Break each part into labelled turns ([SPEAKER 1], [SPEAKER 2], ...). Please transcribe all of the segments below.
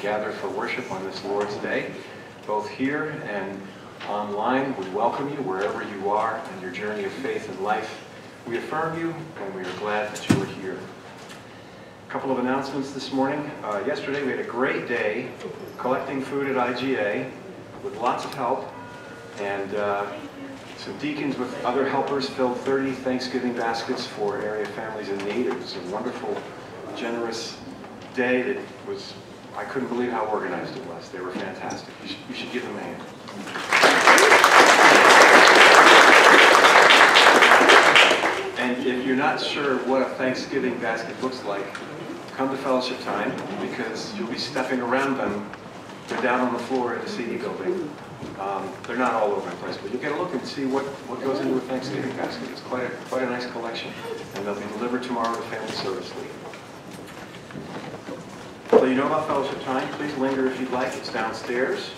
[SPEAKER 1] gather for worship on this Lord's Day, both here and online. We welcome you wherever you are in your journey of faith and life. We affirm you, and we are glad that you are here. A couple of announcements this morning. Uh, yesterday we had a great day collecting food at IGA with lots of help, and uh, some deacons with other helpers filled 30 Thanksgiving baskets for area families in need. It was a wonderful, generous day that was, I couldn't believe how organized it was. They were fantastic. You should, you should give them a hand. And if you're not sure what a Thanksgiving basket looks like, come to fellowship time because you'll be stepping around them. They're down on the floor at the CD building. Um, they're not all over the place, but you'll get a look and see what, what goes into a Thanksgiving basket. It's quite a, quite a nice collection. And they'll be delivered tomorrow to Family Service League. So you know about fellowship time. Please linger if you'd like. It's downstairs,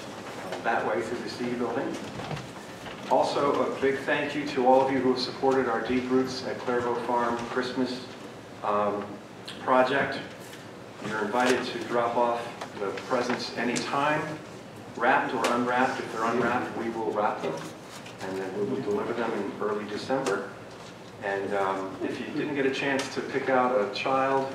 [SPEAKER 1] that way through the CD building. Also, a big thank you to all of you who have supported our Deep Roots at Clairvaux Farm Christmas um, project. You're invited to drop off the presents anytime, wrapped or unwrapped. If they're unwrapped, we will wrap them, and then we will deliver them in early December. And um, if you didn't get a chance to pick out a child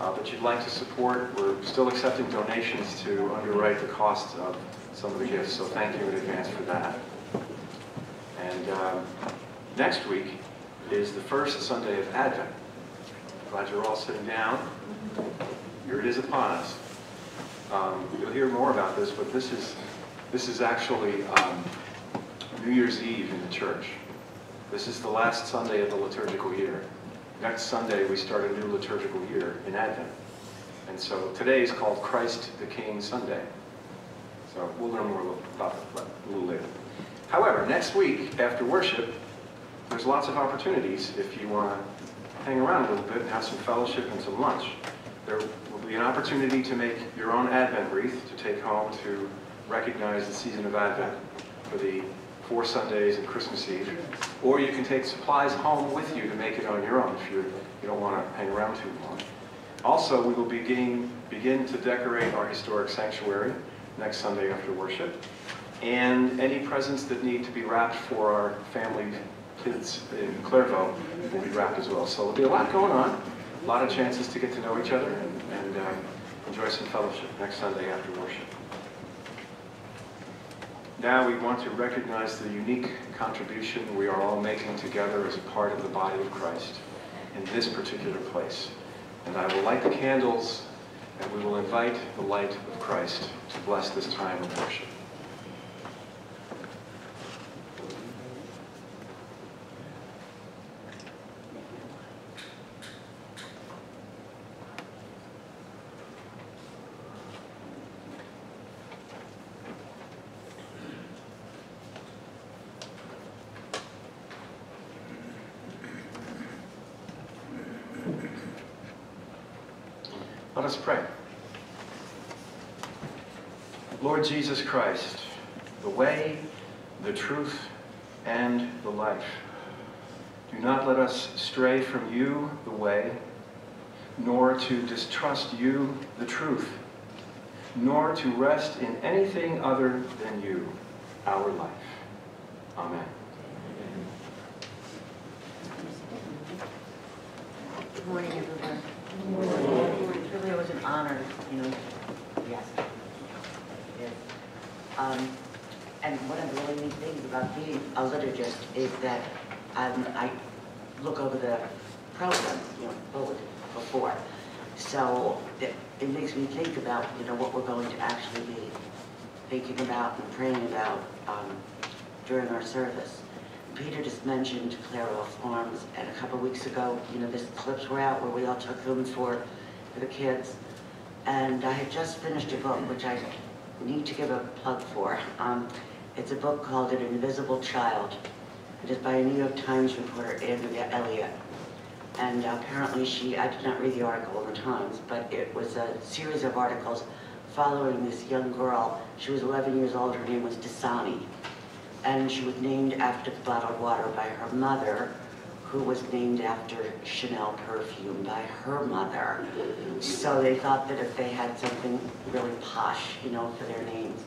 [SPEAKER 1] uh, that you'd like to support, we're still accepting donations to underwrite the cost of some of the gifts, so thank you in advance for that. And um, next week is the first Sunday of Advent. Glad you're all sitting down. Here it is upon us. Um, you'll hear more about this, but this is this is actually um, New Year's Eve in the church. This is the last Sunday of the liturgical year. Next Sunday we start a new liturgical year in Advent. And so today is called Christ the King Sunday. So we'll learn more about that a little later. However, next week after worship, there's lots of opportunities if you want to hang around a little bit and have some fellowship and some lunch. There will be an opportunity to make your own Advent wreath to take home to recognize the season of Advent for the four Sundays and Christmas Eve. Or you can take supplies home with you to make it on your own if you don't want to hang around too long. Also, we will begin, begin to decorate our historic sanctuary next Sunday after worship and any presents that need to be wrapped for our family kids in Clairvaux will be wrapped as well. So there'll be a lot going on, a lot of chances to get to know each other and, and uh, enjoy some fellowship next Sunday after worship. Now we want to recognize the unique contribution we are all making together as a part of the body of Christ in this particular place. And I will light the candles and we will invite the light of Christ to bless this time of worship. Let us pray. Lord Jesus Christ, the way, the truth, and the life. Do not let us stray from you, the way, nor to distrust you, the truth, nor to rest in anything other than you, our life. Amen.
[SPEAKER 2] Good morning, everyone. Good morning. It really was an honor, you know, yes. Yes. Um, and one of the really neat things about being a liturgist is that um, I look over the program, you know, before. So it, it makes me think about, you know, what we're going to actually be thinking about and praying about um, during our service. Peter just mentioned Clairvaux Farms, and a couple weeks ago, you know, the clips were out where we all took them for, for the kids. And I had just finished a book, which I need to give a plug for. Um, it's a book called An Invisible Child. It is by a New York Times reporter, Andrea Elliott. And apparently she, I did not read the article in the Times, but it was a series of articles following this young girl. She was 11 years old, her name was Dasani and she was named after bottled water by her mother, who was named after Chanel perfume by her mother. So they thought that if they had something really posh, you know, for their names.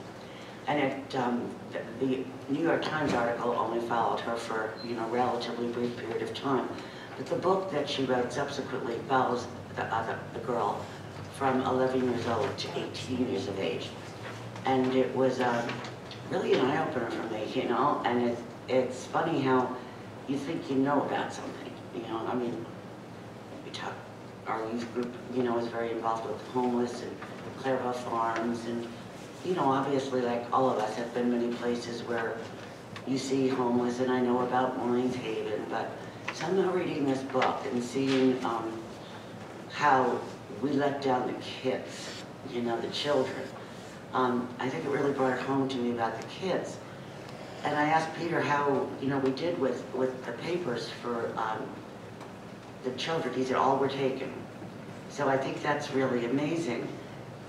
[SPEAKER 2] And it, um, the the New York Times article only followed her for, you know, relatively brief period of time. But the book that she wrote subsequently follows the other, the girl from 11 years old to 18 years of age. And it was um, really an eye-opener for me, you know, and it's, it's funny how you think you know about something, you know, I mean, we talk, our youth group, you know, is very involved with homeless and Clairvaux Farms and, you know, obviously, like all of us have been many places where you see homeless, and I know about Maureen's Haven, but somehow reading this book and seeing um, how we let down the kids, you know, the children, um, I think it really brought home to me about the kids. And I asked Peter how, you know, we did with, with the papers for um, the children. He said, all were taken. So I think that's really amazing.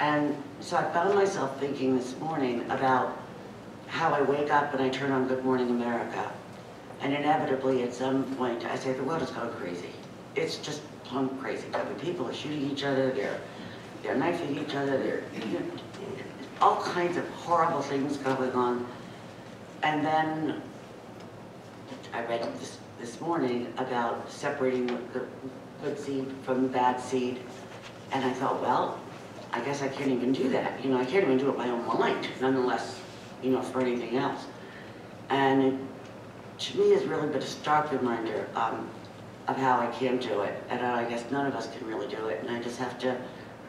[SPEAKER 2] And so I found myself thinking this morning about how I wake up and I turn on Good Morning America. And inevitably, at some point, I say, the world has gone crazy. It's just plumb crazy. I mean, people are shooting each other, they're, they're knifing each other, they're, all kinds of horrible things going on. And then I read this, this morning about separating the good seed from the bad seed. And I thought, well, I guess I can't even do that. You know, I can't even do it my own mind, nonetheless, you know, for anything else. And it, to me, has really been a stark reminder um, of how I can do it. And I guess none of us can really do it. And I just have to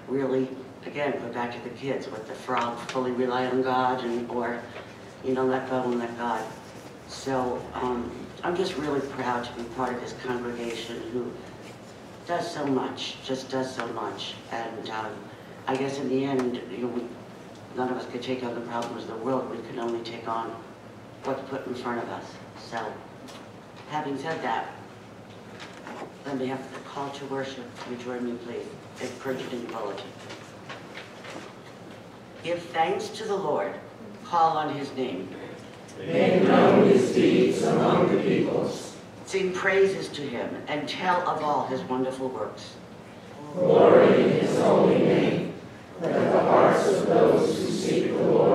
[SPEAKER 2] really, again, go back to the kids with the frog, fully rely on God, and or, you know, let go and let God. So um, I'm just really proud to be part of this congregation who does so much, just does so much. And um, I guess in the end, you know, we, none of us could take on the problems of the world. We can only take on what's put in front of us. So, having said that, on behalf of the call to worship, would you join me, please, in printed in the bulletin. Give thanks to the Lord, call on his name.
[SPEAKER 3] Make known his deeds among the peoples.
[SPEAKER 2] Sing praises to him and tell of all his wonderful works.
[SPEAKER 3] Glory in his holy name. Let the hearts of those who seek the Lord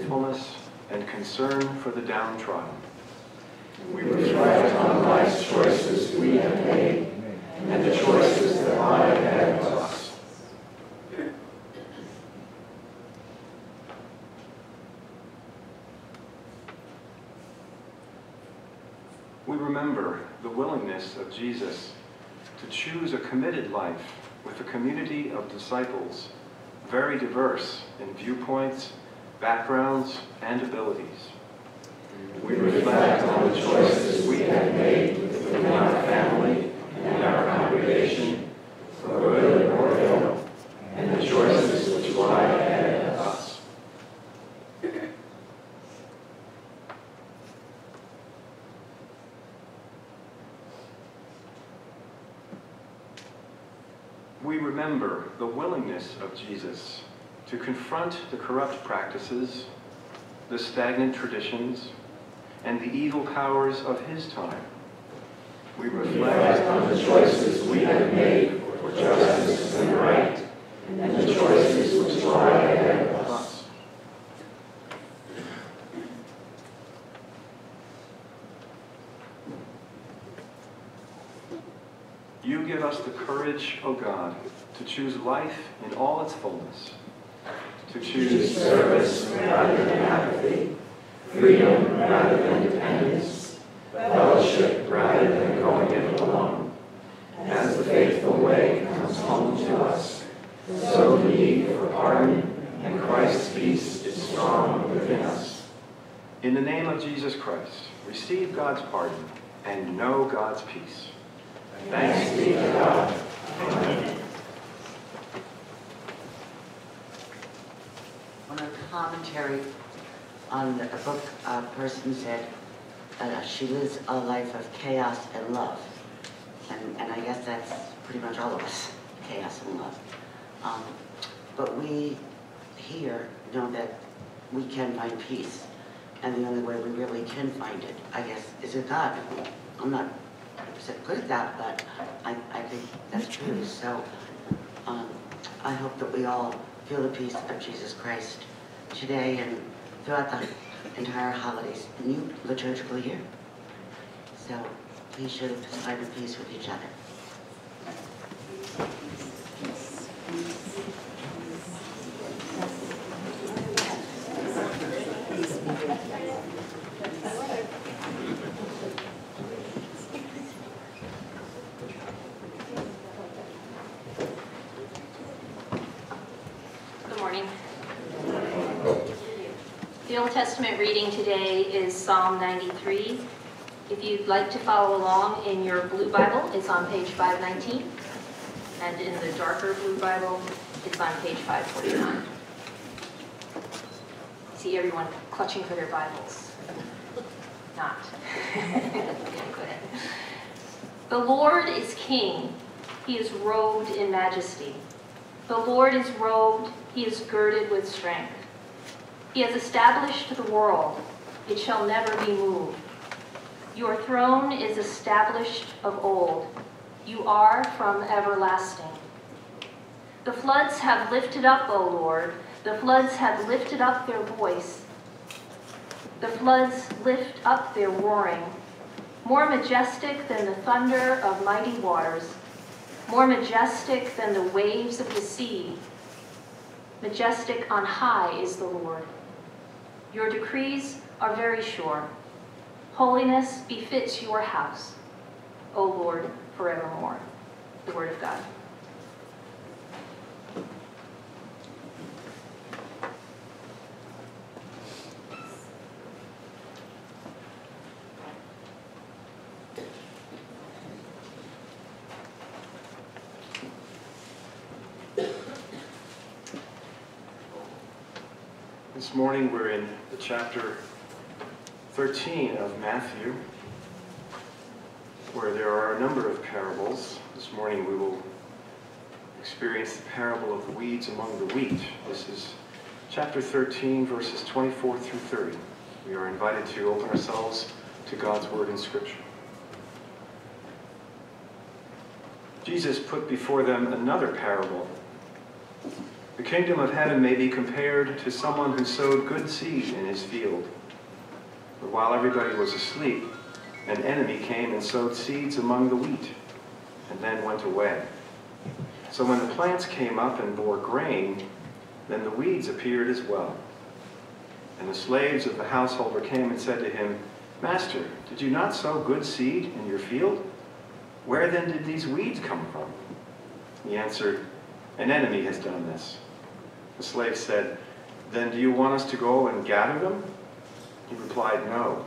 [SPEAKER 1] faithfulness, and concern for the downtrodden.
[SPEAKER 3] We reflect on life's choices we have made and the choices that lie ahead of us.
[SPEAKER 1] We remember the willingness of Jesus to choose a committed life with a community of disciples, very diverse in viewpoints, backgrounds, and abilities.
[SPEAKER 3] We reflect on the choices we have made within our family and our congregation, for good or ill, and the choices which lie ahead of us.
[SPEAKER 1] We remember the willingness of Jesus to confront the corrupt practices, the stagnant traditions, and the evil powers of his time. We reflect
[SPEAKER 3] on the choices we have made for justice and right, and the choices which lie ahead of us.
[SPEAKER 1] us. You give us the courage, O God, to choose life in all its fullness, to
[SPEAKER 3] Choose
[SPEAKER 1] choose
[SPEAKER 3] service rather than apathy, freedom rather than dependence, fellowship rather than going it alone. As the faithful way comes home to us, so the need for pardon and Christ's peace is strong within us.
[SPEAKER 1] In the name of Jesus Christ, receive God's pardon and know God's peace.
[SPEAKER 3] Thanks be to God.
[SPEAKER 2] One of the commentary on the book, a person said, uh, she lives a life of chaos and love. And, and I guess that's pretty much all of us, chaos and love. Um, but we here know that we can find peace. And the only way we really can find it, I guess, is in God. I'm not 100% good at that, but I, I think that's true. So um, I hope that we all feel the peace of Jesus Christ today and throughout the entire holidays, new liturgical year. So please show of peace with each other.
[SPEAKER 4] Good morning. The Old Testament reading today is Psalm 93. If you'd like to follow along in your blue Bible, it's on page 519. And in the darker blue Bible, it's on page 549. See everyone clutching for their Bibles. Not. The Lord is king. He is robed in majesty. The Lord is robed, he is girded with strength. He has established the world, it shall never be moved. Your throne is established of old, you are from everlasting. The floods have lifted up, O Lord, the floods have lifted up their voice. The floods lift up their roaring, more majestic than the thunder of mighty waters more majestic than the waves of the sea. Majestic on high is the Lord. Your decrees are very sure. Holiness befits your house, O Lord, forevermore. The word of God.
[SPEAKER 1] This morning we're in the chapter 13 of Matthew, where there are a number of parables. This morning we will experience the parable of the weeds among the wheat. This is chapter 13, verses 24 through 30. We are invited to open ourselves to God's word in Scripture. Jesus put before them another parable. The kingdom of heaven may be compared to someone who sowed good seed in his field. But while everybody was asleep, an enemy came and sowed seeds among the wheat, and then went away. So when the plants came up and bore grain, then the weeds appeared as well. And the slaves of the householder came and said to him, Master, did you not sow good seed in your field? Where then did these weeds come from? He answered, An enemy has done this. The slave said, Then do you want us to go and gather them? He replied, No.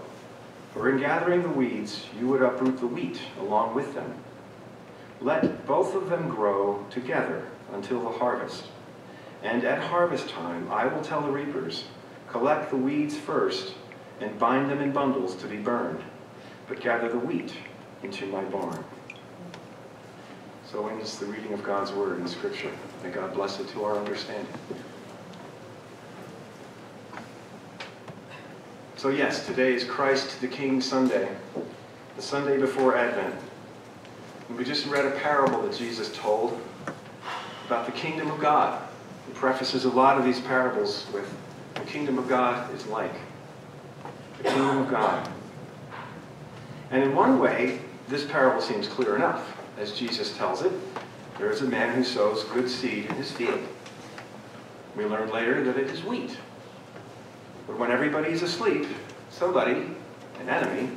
[SPEAKER 1] For in gathering the weeds, you would uproot the wheat along with them. Let both of them grow together until the harvest. And at harvest time, I will tell the reapers, Collect the weeds first, and bind them in bundles to be burned, but gather the wheat into my barn. So ends the reading of God's word in Scripture. May God bless it to our understanding. So yes, today is Christ the King Sunday, the Sunday before Advent. And we just read a parable that Jesus told about the kingdom of God. He prefaces a lot of these parables with, the kingdom of God is like. The kingdom of God. And in one way, this parable seems clear enough. As Jesus tells it, there is a man who sows good seed in his field. We learn later that it is wheat. But when everybody is asleep, somebody, an enemy,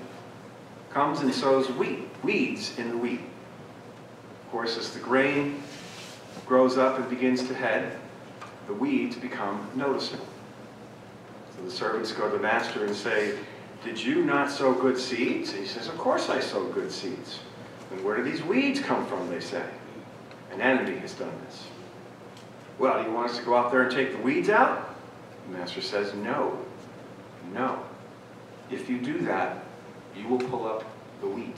[SPEAKER 1] comes and sows wheat, weeds in the wheat. Of course, as the grain grows up and begins to head, the weeds become noticeable. So the servants go to the master and say, Did you not sow good seeds? He says, Of course I sow good seeds. And where do these weeds come from, they say? An enemy has done this. Well, do you want us to go out there and take the weeds out? The master says, No. No. If you do that, you will pull up the wheat.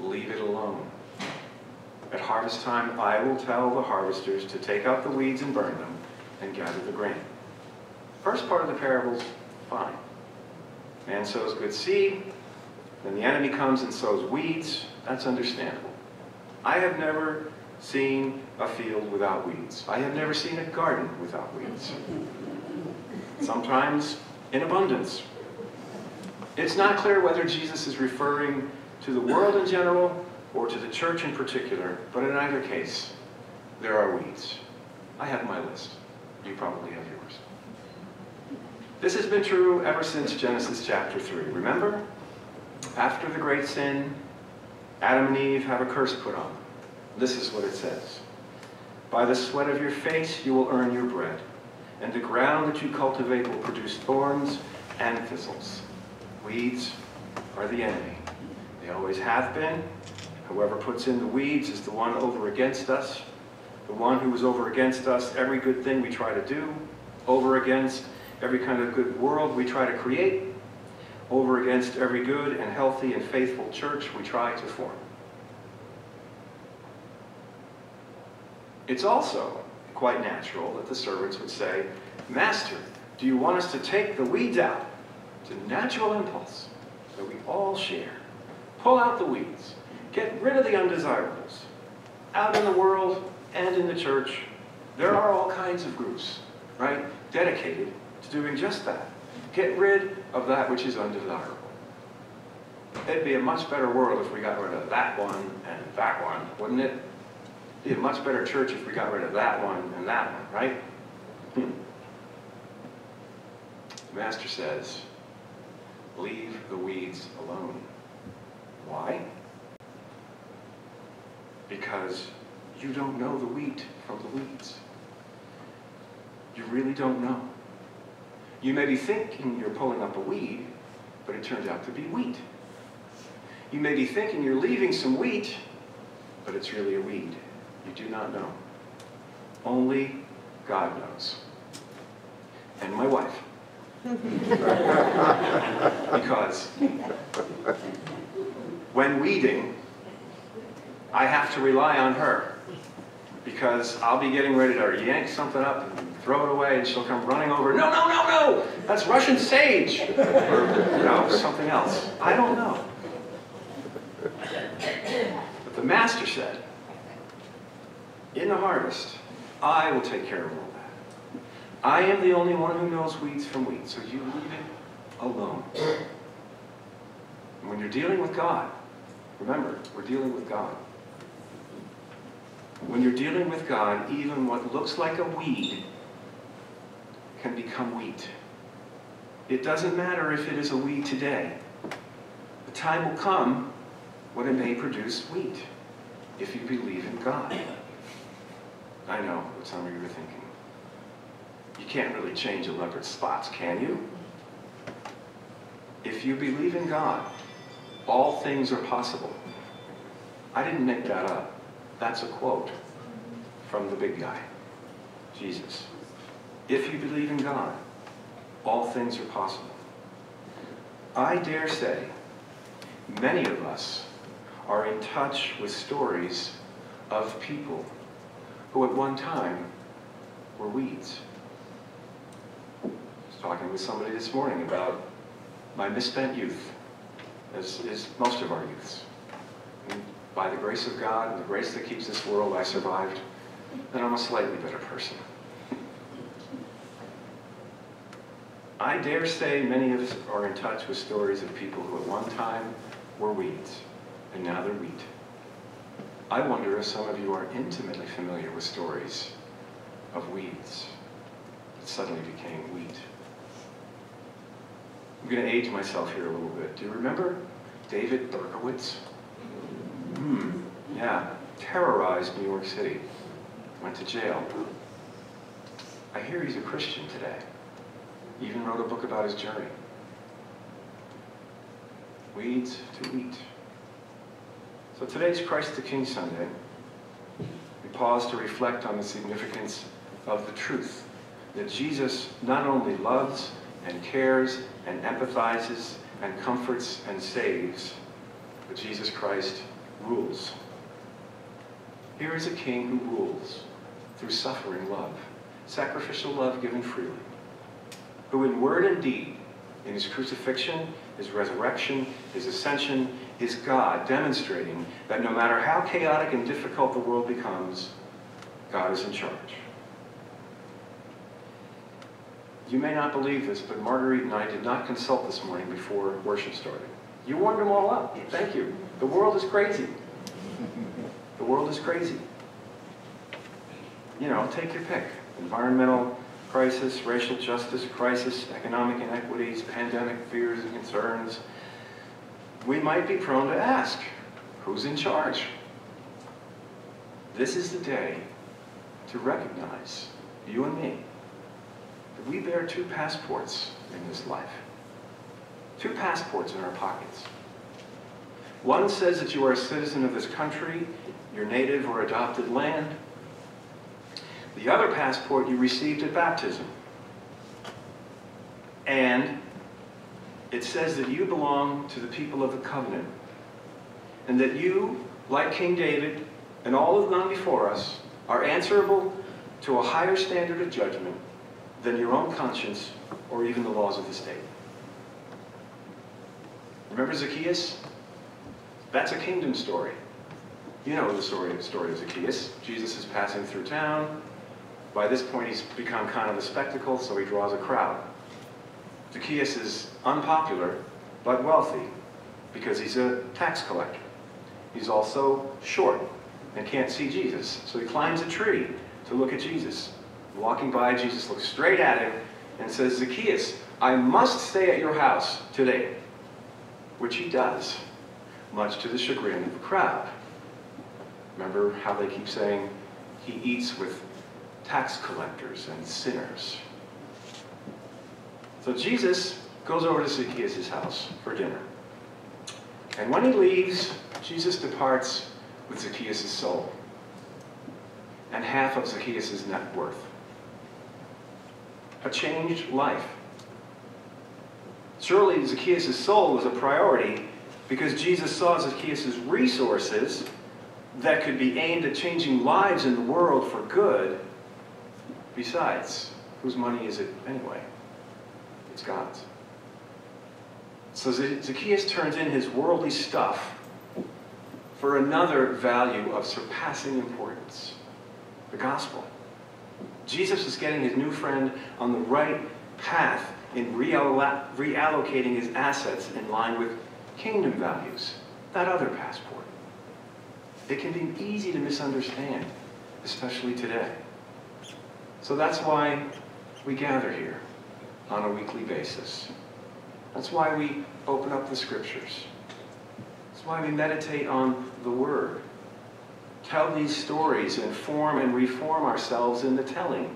[SPEAKER 1] Leave it alone. At harvest time, I will tell the harvesters to take out the weeds and burn them and gather the grain. First part of the parable's fine. Man sows good seed, then the enemy comes and sows weeds. That's understandable. I have never seen a field without weeds. I have never seen a garden without weeds. Sometimes in abundance. It's not clear whether Jesus is referring to the world in general or to the church in particular, but in either case, there are weeds. I have my list. You probably have yours. This has been true ever since Genesis chapter 3. Remember? After the great sin, Adam and Eve have a curse put on them. This is what it says. By the sweat of your face you will earn your bread, and the ground that you cultivate will produce thorns and thistles. Weeds are the enemy. They always have been. Whoever puts in the weeds is the one over against us. The one who is over against us, every good thing we try to do, over against every kind of good world we try to create, over against every good and healthy and faithful church we try to form. It's also quite natural that the servants would say, Master, do you want us to take the weeds out? It's a natural impulse that we all share. Pull out the weeds. Get rid of the undesirables. Out in the world and in the church, there are all kinds of groups, right, dedicated to doing just that. Get rid of that which is undesirable. It'd be a much better world if we got rid of that one and that one, wouldn't it? It'd be a much better church if we got rid of that one and that one, right? Hmm. The Master says, leave the weeds alone. Why? Because you don't know the wheat from the weeds. You really don't know. You may be thinking you're pulling up a weed, but it turns out to be wheat. You may be thinking you're leaving some wheat, but it's really a weed. You do not know. Only God knows. and my wife. because when weeding, I have to rely on her because I'll be getting ready to yank something up and throw it away, and she'll come running over. No, no, no, no! That's Russian sage, or something else. I don't know. But the master said, "In the harvest, I will take care of all that. I am the only one who knows weeds from weeds, so you leave it alone." And when you're dealing with God, remember, we're dealing with God. When you're dealing with God, even what looks like a weed can become wheat. It doesn't matter if it is a weed today. The time will come when it may produce wheat, if you believe in God. I know what some of you are thinking. You can't really change a leopard's spots, can you? If you believe in God, all things are possible. I didn't make that up. That's a quote from the big guy, Jesus. If you believe in God, all things are possible. I dare say many of us are in touch with stories of people who at one time were weeds. I was talking with somebody this morning about my misspent youth, as is most of our youths. And by the grace of God and the grace that keeps this world, I survived, and I'm a slightly better person. I dare say many of us are in touch with stories of people who at one time were weeds, and now they're wheat. I wonder if some of you are intimately familiar with stories of weeds that suddenly became wheat. I'm going to age myself here a little bit. Do you remember David Berkowitz? Hmm, yeah, terrorized New York City. Went to jail. I hear he's a Christian today. Even wrote a book about his journey. Weeds to wheat. So today's Christ the King Sunday. We pause to reflect on the significance of the truth that Jesus not only loves and cares and empathizes and comforts and saves, but Jesus Christ rules. Here is a king who rules through suffering love, sacrificial love given freely, who in word and deed, in his crucifixion, his resurrection, his ascension, is God demonstrating that no matter how chaotic and difficult the world becomes, God is in charge. You may not believe this, but Marguerite and I did not consult this morning before worship started. You warmed them all up. Thank you. The world is crazy. The world is crazy. You know, take your pick. Environmental crisis, racial justice crisis, economic inequities, pandemic fears and concerns. We might be prone to ask, who's in charge? This is the day to recognize, you and me, that we bear two passports in this life. Two passports in our pockets. One says that you are a citizen of this country, your native or adopted land. The other passport you received at baptism. And it says that you belong to the people of the covenant. And that you, like King David and all who've gone before us, are answerable to a higher standard of judgment than your own conscience or even the laws of the state. Remember Zacchaeus? That's a kingdom story. You know the story, the story of Zacchaeus. Jesus is passing through town. By this point, he's become kind of a spectacle, so he draws a crowd. Zacchaeus is unpopular, but wealthy, because he's a tax collector. He's also short and can't see Jesus, so he climbs a tree to look at Jesus. Walking by, Jesus looks straight at him and says, Zacchaeus, I must stay at your house today which he does, much to the chagrin of the crowd. Remember how they keep saying he eats with tax collectors and sinners. So Jesus goes over to Zacchaeus' house for dinner. And when he leaves, Jesus departs with Zacchaeus' soul and half of Zacchaeus' net worth. a changed life. Surely Zacchaeus' soul was a priority because Jesus saw Zacchaeus' resources that could be aimed at changing lives in the world for good. Besides, whose money is it anyway? It's God's. So Zacchaeus turns in his worldly stuff for another value of surpassing importance the gospel. Jesus is getting his new friend on the right path in reallocating his assets in line with kingdom values, that other passport. It can be easy to misunderstand, especially today. So that's why we gather here on a weekly basis. That's why we open up the scriptures. That's why we meditate on the Word. Tell these stories, inform and reform ourselves in the telling.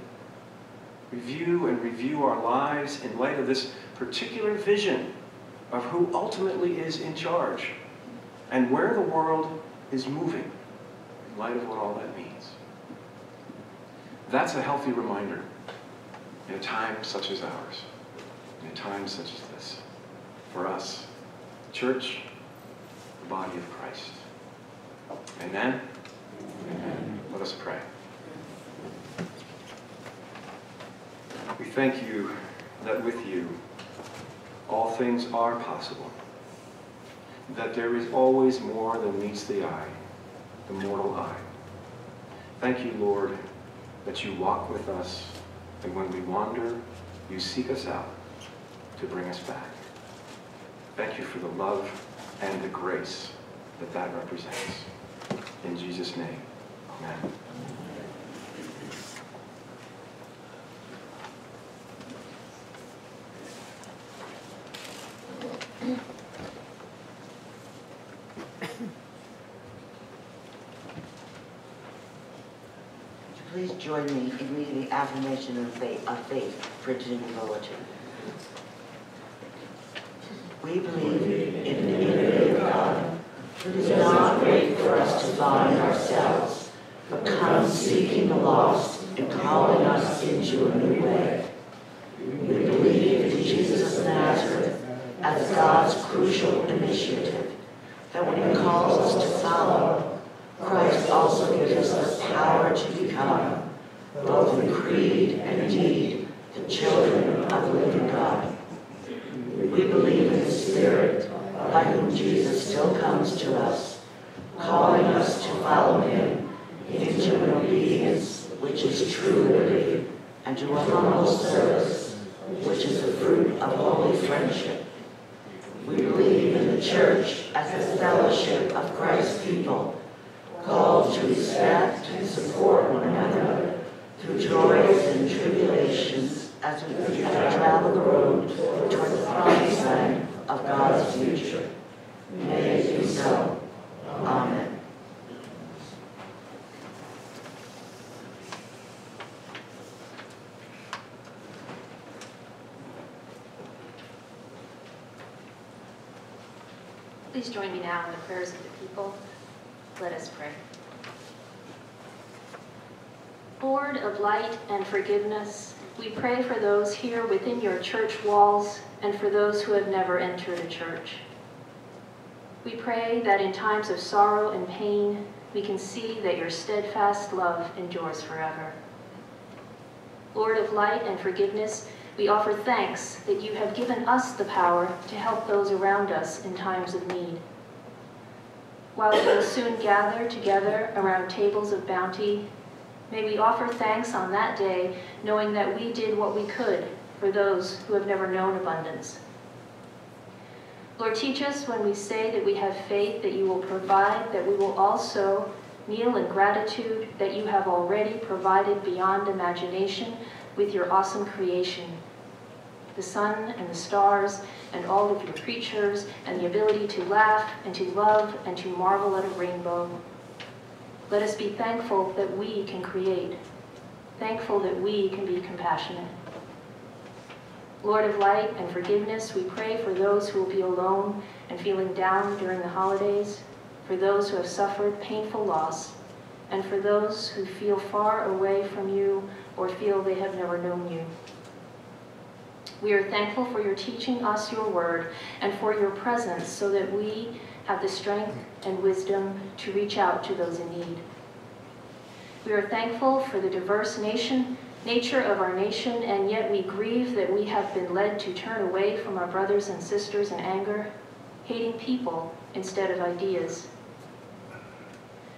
[SPEAKER 1] Review and review our lives in light of this particular vision of who ultimately is in charge and where the world is moving in light of what all that means. That's a healthy reminder in a time such as ours, in a time such as this, for us, church, the body of Christ. Amen? Amen. Let us pray. We thank you that with you all things are possible, that there is always more than meets the eye, the mortal eye. Thank you, Lord, that you walk with us, and when we wander, you seek us out to bring us back. Thank you for the love and the grace that that represents. In Jesus' name, amen.
[SPEAKER 2] join me in reading the affirmation of faith, of faith printed in the bulletin. We believe in the unity of God, who does not wait for us to find ourselves, but comes seeking the lost and calling us into a new way. We believe in Jesus of Nazareth as God's crucial initiative, that when he calls us to follow, Christ also gives us the power to become, both in creed and deed, the children of the living God. We believe in the Spirit, by whom Jesus still comes to us, calling us to follow him into an obedience which is true liberty, and to a humble service, which is the fruit of holy friendship. We believe in the church as a fellowship of Christ's people, called to respect and support one another through joys and tribulations as we travel the road toward the promised land of God's future. May it be so. Amen.
[SPEAKER 4] Please join me now in the prayers of the people. Let us pray. Lord of light and forgiveness, we pray for those here within your church walls and for those who have never entered a church. We pray that in times of sorrow and pain, we can see that your steadfast love endures forever. Lord of light and forgiveness, we offer thanks that you have given us the power to help those around us in times of need. While we will soon gather together around tables of bounty, may we offer thanks on that day, knowing that we did what we could for those who have never known abundance. Lord, teach us when we say that we have faith that you will provide, that we will also kneel in gratitude that you have already provided beyond imagination with your awesome creation. The sun and the stars and all of your creatures and the ability to laugh and to love and to marvel at a rainbow. Let us be thankful that we can create, thankful that we can be compassionate. Lord of light and forgiveness, we pray for those who will be alone and feeling down during the holidays, for those who have suffered painful loss, and for those who feel far away from you or feel they have never known you. We are thankful for your teaching us your word and for your presence so that we have the strength and wisdom to reach out to those in need. We are thankful for the diverse nation, nature of our nation, and yet we grieve that we have been led to turn away from our brothers and sisters in anger, hating people instead of ideas.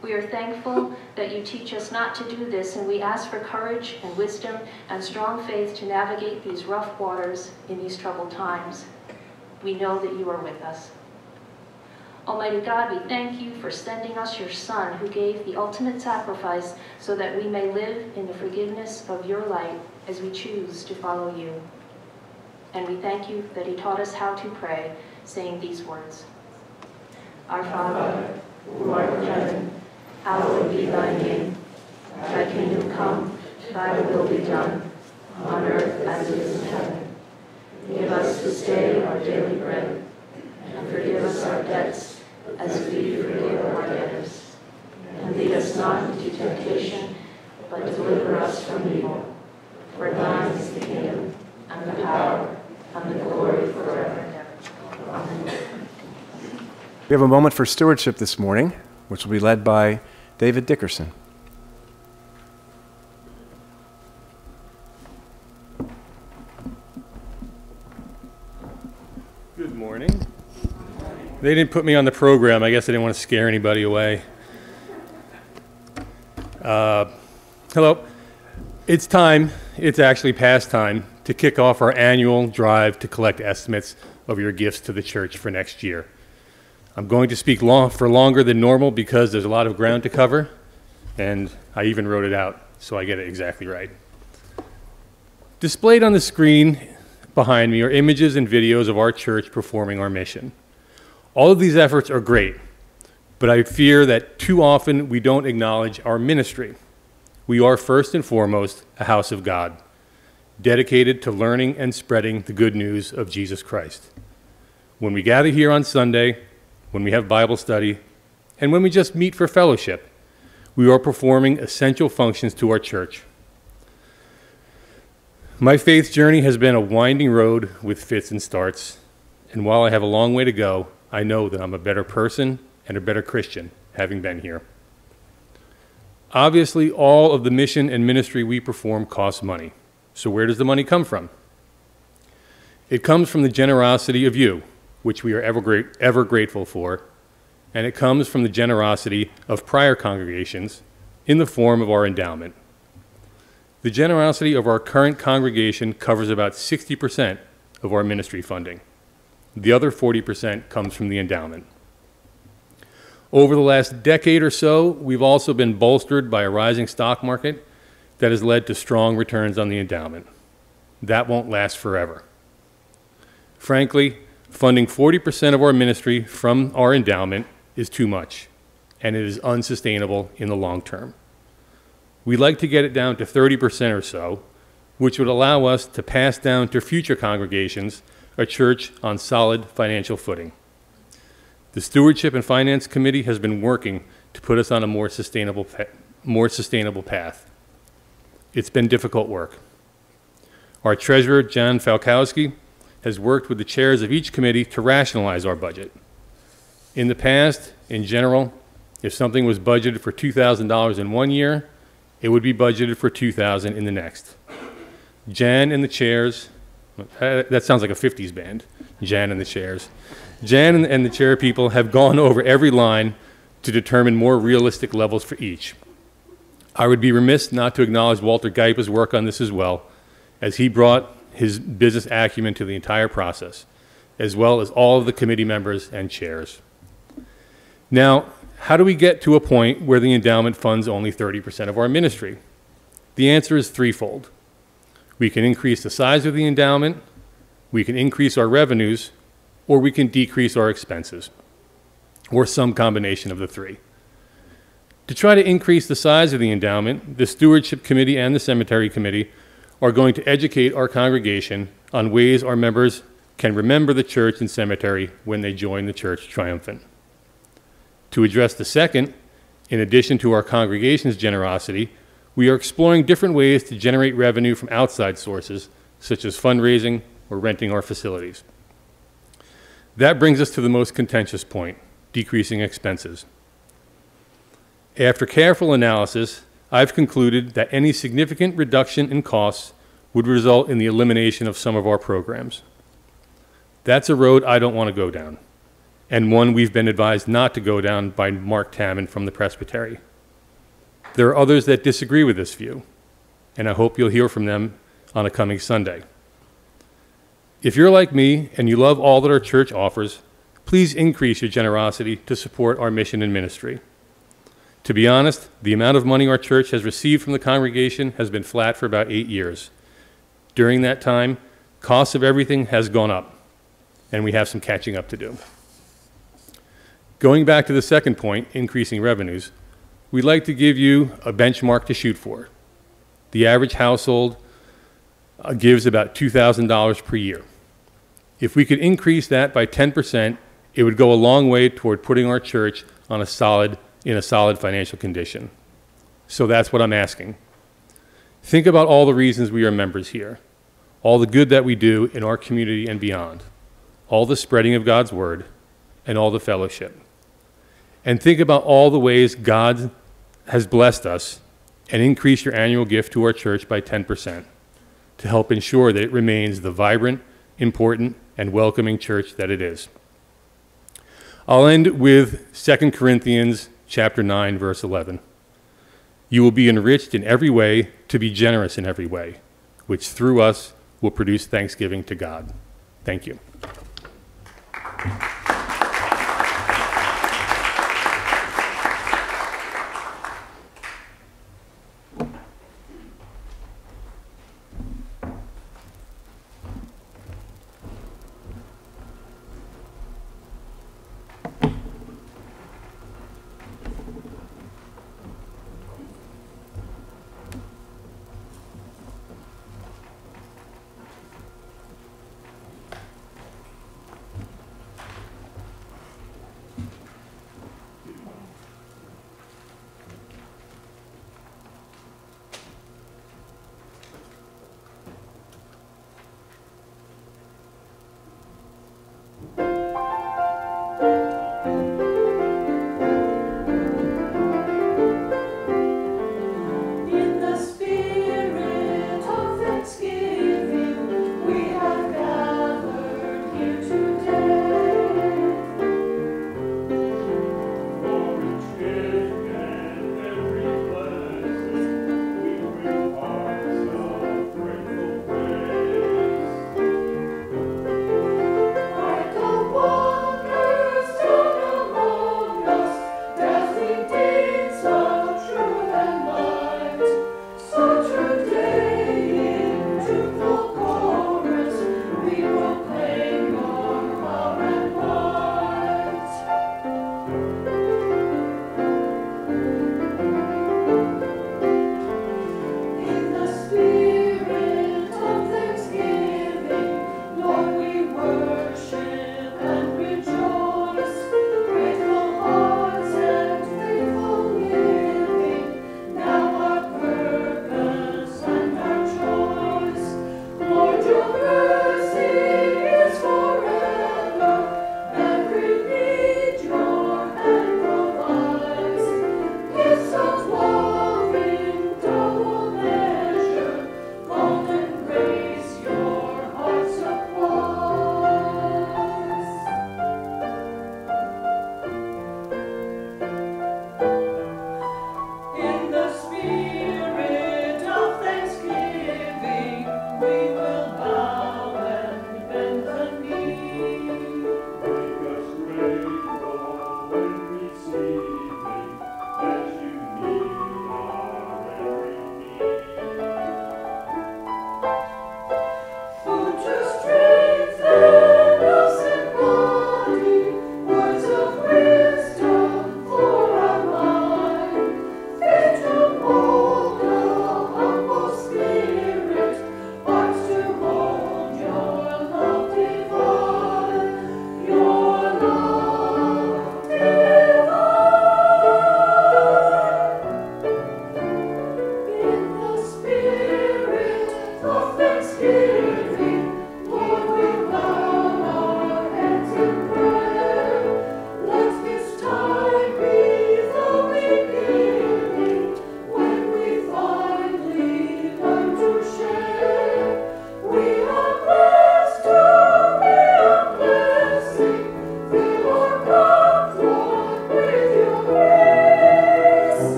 [SPEAKER 4] We are thankful that you teach us not to do this, and we ask for courage and wisdom and strong faith to navigate these rough waters in these troubled times. We know that you are with us. Almighty God, we thank you for sending us your Son, who gave the ultimate sacrifice so that we may live in the forgiveness of your light as we choose to follow you. And we thank you that he taught us how to pray, saying these words. Our Father, who art in heaven, hallowed be thy name. Thy kingdom come, thy will be done, on earth as it is in heaven. Give us this day our daily bread, and forgive us our debts as we forgive our debtors. And lead us not into temptation, but deliver us from evil. For thine is the kingdom, and the power, and the glory forever and ever. Amen.
[SPEAKER 1] We have a moment for stewardship this morning, which will be led by David Dickerson.
[SPEAKER 5] Good morning. They didn't put me on the program. I guess they didn't want to scare anybody away. Uh, hello. It's time, it's actually past time, to kick off our annual drive to collect estimates of your gifts to the church for next year. I'm going to speak long, for longer than normal because there's a lot of ground to cover, and I even wrote it out so I get it exactly right. Displayed on the screen behind me are images and videos of our church performing our mission. All of these efforts are great, but I fear that too often we don't acknowledge our ministry. We are first and foremost a house of God, dedicated to learning and spreading the good news of Jesus Christ. When we gather here on Sunday, when we have Bible study, and when we just meet for fellowship, we are performing essential functions to our church. My faith journey has been a winding road with fits and starts, and while I have a long way to go, I know that I'm a better person and a better Christian having been here. Obviously, all of the mission and ministry we perform costs money. So, where does the money come from? It comes from the generosity of you, which we are ever, great, ever grateful for, and it comes from the generosity of prior congregations in the form of our endowment. The generosity of our current congregation covers about 60% of our ministry funding. The other 40% comes from the endowment. Over the last decade or so, we've also been bolstered by a rising stock market that has led to strong returns on the endowment. That won't last forever. Frankly, funding 40% of our ministry from our endowment is too much, and it is unsustainable in the long term. We'd like to get it down to 30% or so, which would allow us to pass down to future congregations a church on solid financial footing. The Stewardship and Finance Committee has been working to put us on a more sustainable, more sustainable path. It's been difficult work. Our treasurer, John Falkowski, has worked with the chairs of each committee to rationalize our budget. In the past, in general, if something was budgeted for $2,000 in one year, it would be budgeted for 2000 in the next. Jan and the chairs, that sounds like a 50s band, Jan and the chairs. Jan and the chair people have gone over every line to determine more realistic levels for each. I would be remiss not to acknowledge Walter Geipa's work on this as well, as he brought his business acumen to the entire process, as well as all of the committee members and chairs. Now, how do we get to a point where the endowment funds only 30% of our ministry? The answer is threefold. We can increase the size of the endowment, we can increase our revenues, or we can decrease our expenses, or some combination of the three. To try to increase the size of the endowment, the Stewardship Committee and the Cemetery Committee are going to educate our congregation on ways our members can remember the church and cemetery when they join the church triumphant. To address the second, in addition to our congregation's generosity, we are exploring different ways to generate revenue from outside sources, such as fundraising, or renting our facilities. That brings us to the most contentious point, decreasing expenses. After careful analysis, I've concluded that any significant reduction in costs would result in the elimination of some of our programs. That's a road I don't want to go down, and one we've been advised not to go down by Mark Tamman from the Presbytery. There are others that disagree with this view, and I hope you'll hear from them on a coming Sunday. If you're like me and you love all that our church offers, please increase your generosity to support our mission and ministry. To be honest, the amount of money our church has received from the congregation has been flat for about eight years. During that time, costs of everything has gone up, and we have some catching up to do. Going back to the second point, increasing revenues, we'd like to give you a benchmark to shoot for. The average household uh, gives about $2,000 per year. If we could increase that by 10%, it would go a long way toward putting our church on a solid, in a solid financial condition. So that's what I'm asking. Think about all the reasons we are members here, all the good that we do in our community and beyond, all the spreading of God's word, and all the fellowship. And think about all the ways God has blessed us and increase your annual gift to our church by 10% to help ensure that it remains the vibrant, important, and welcoming church that it is. I'll end with 2 Corinthians chapter 9 verse 11. You will be enriched in every way to be generous in every way, which through us will produce thanksgiving to God. Thank you.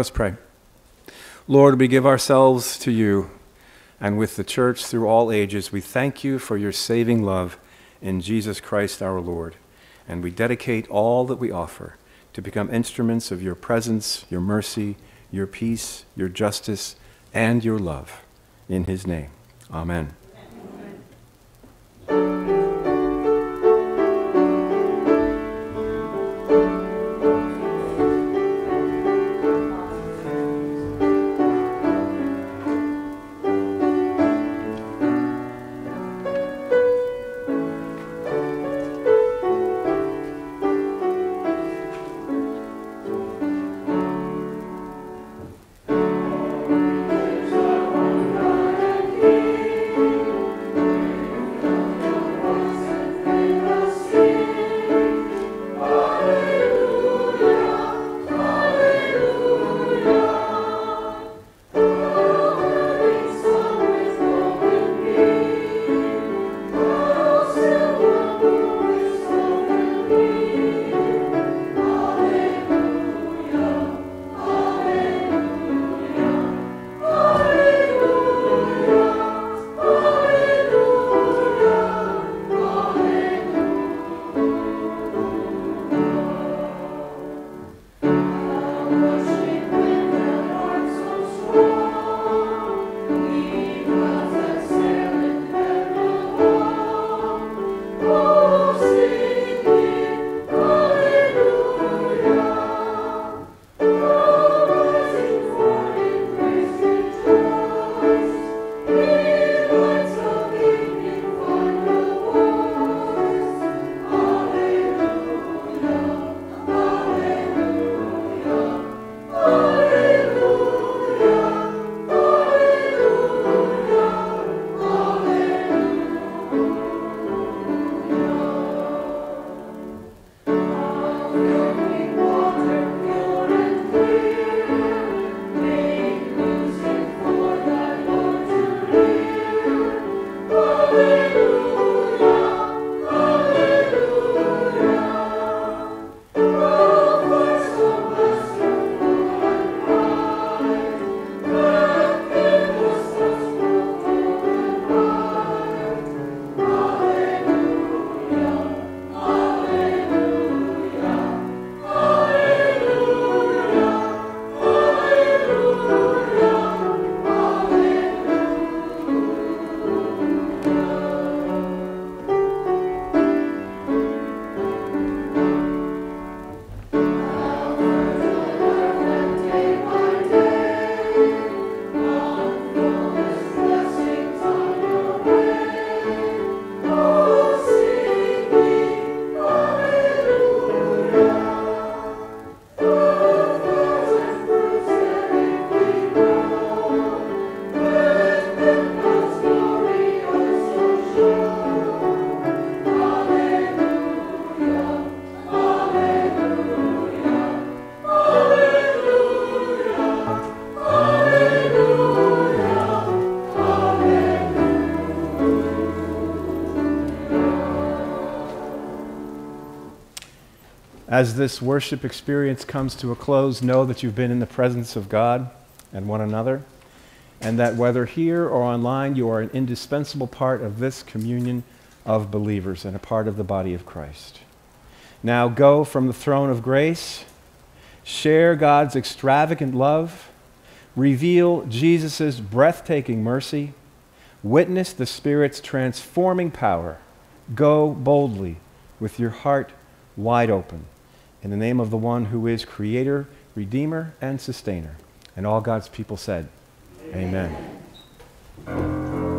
[SPEAKER 3] Let us pray. Lord, we give ourselves to you, and with the church through all ages, we thank you for your saving love in Jesus Christ our Lord. And we dedicate all that we offer to become instruments of your presence, your mercy, your peace, your justice, and your love. In his name, amen. As this worship experience comes to a close, know that you've been in the presence of God and one another, and that whether here or online, you are an indispensable part of this communion of believers and a part of the body of Christ. Now go from the throne of grace, share God's extravagant love, reveal Jesus' breathtaking mercy, witness the Spirit's transforming power. Go boldly with your heart wide open in the name of the one who is Creator, Redeemer, and Sustainer. And all God's people said, Amen. Amen.